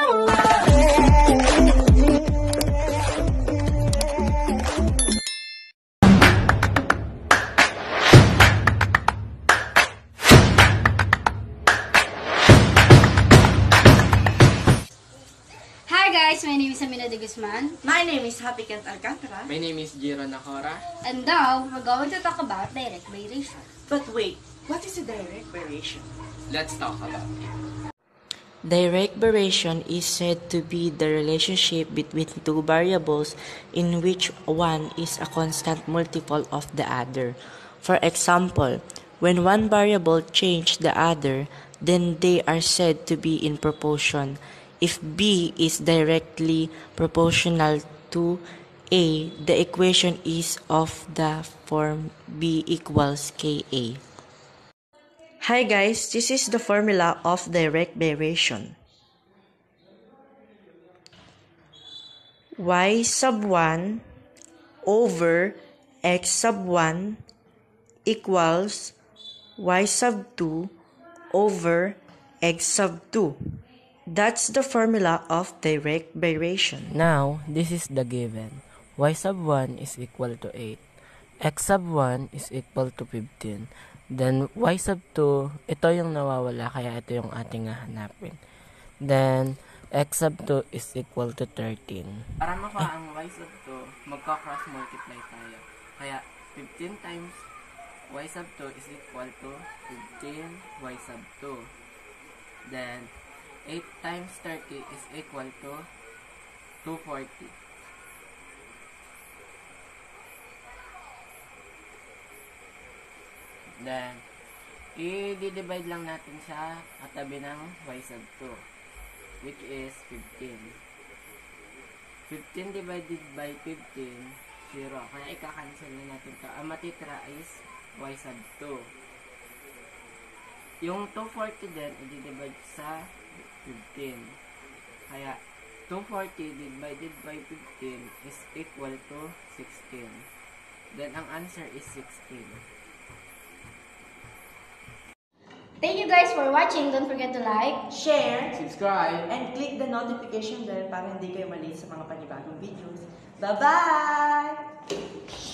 Hi guys, my name is Amina de Guzman. My name is Happy Kent Alcantara. My name is Jiro Nakora. And now, we're going to talk about direct variation. But wait, what is a direct variation? Let's talk about it. Direct variation is said to be the relationship between two variables in which one is a constant multiple of the other. For example, when one variable changes the other, then they are said to be in proportion. If b is directly proportional to a, the equation is of the form b equals ka. Hi guys, this is the formula of direct variation. y sub 1 over x sub 1 equals y sub 2 over x sub 2. That's the formula of direct variation. Now, this is the given. y sub 1 is equal to 8. x sub 1 is equal to 15. Then, y sub 2, ito yung nawawala, kaya ito yung ating hahanapin. Then, x sub 2 is equal to 13. Para makuha ang y sub 2, magka-cross multiply tayo. Kaya 15 times y sub 2 is equal to 15 y sub 2. Then, 8 times 30 is equal to 240. Then, i-divide lang natin siya katabi ng y sub 2, which is 15. 15 divided by 15, 0. Kaya ika-cancel na natin to. Ang matitira is y sub 2. Yung 240 din, i-divide sa 15. Kaya, 240 divided by 15 is equal to 16. Then, ang answer is 16. Thank you guys for watching. Don't forget to like, Share Subscribe! and click the notification bell para hindi kayo malate sa mga panibagong videos. Bye-bye!